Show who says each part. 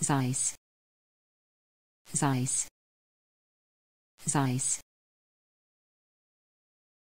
Speaker 1: Zeiss. Zeiss. Zeiss.